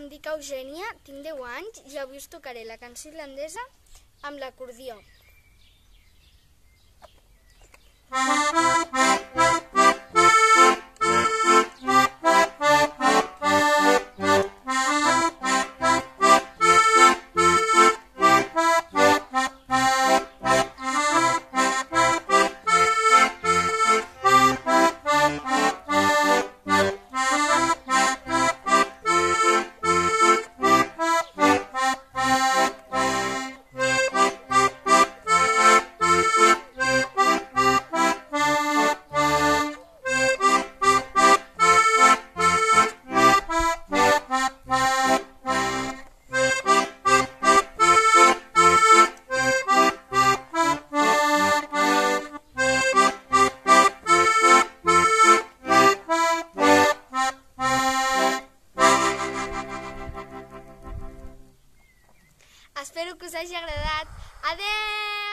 em dic Eugènia, tinc 10 anys i avui us tocaré la cançó irlandesa amb l'acordió. Espero que us hagi agradat. Adeu!